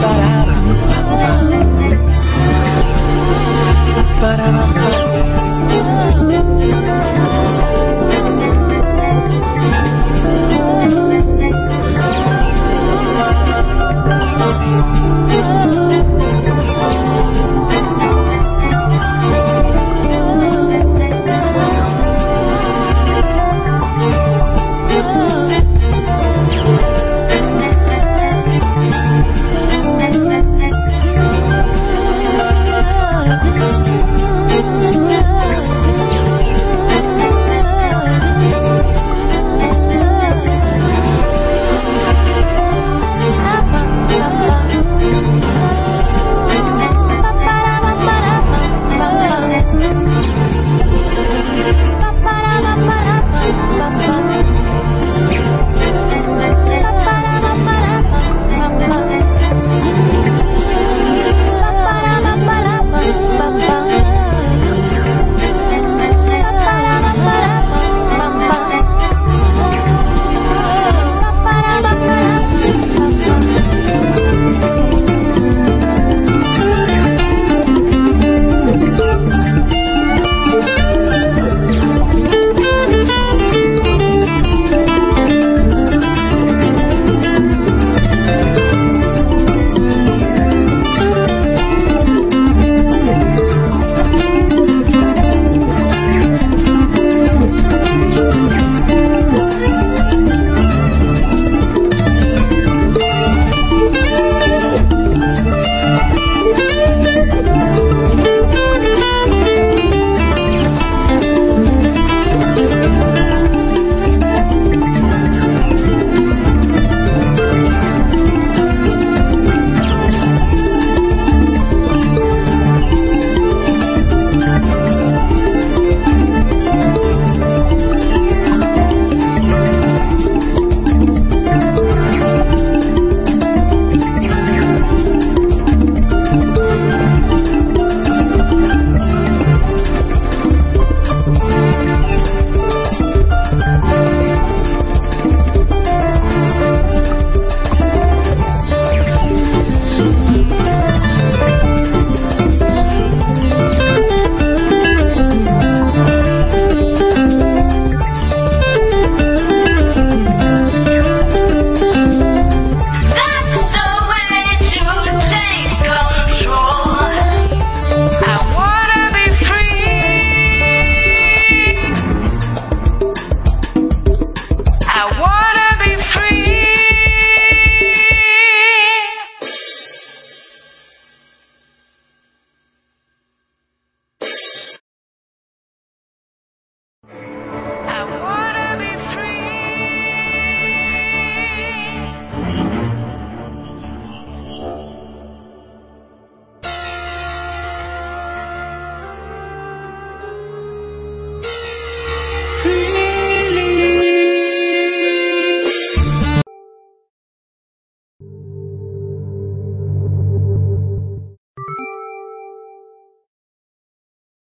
parar. Para